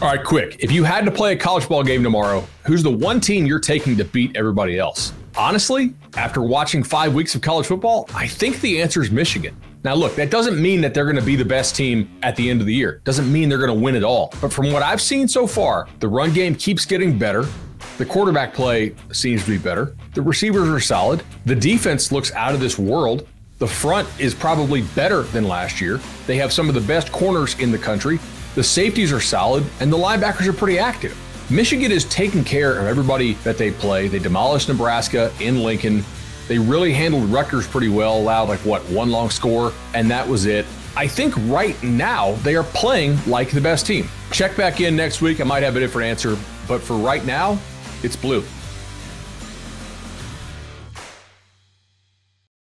All right, quick. If you had to play a college ball game tomorrow, who's the one team you're taking to beat everybody else? Honestly, after watching five weeks of college football, I think the answer is Michigan. Now, look, that doesn't mean that they're going to be the best team at the end of the year. Doesn't mean they're going to win it all. But from what I've seen so far, the run game keeps getting better. The quarterback play seems to be better. The receivers are solid. The defense looks out of this world. The front is probably better than last year. They have some of the best corners in the country. The safeties are solid, and the linebackers are pretty active. Michigan is taking care of everybody that they play. They demolished Nebraska in Lincoln. They really handled Rutgers pretty well, allowed like what, one long score, and that was it. I think right now they are playing like the best team. Check back in next week. I might have a different answer, but for right now, it's blue.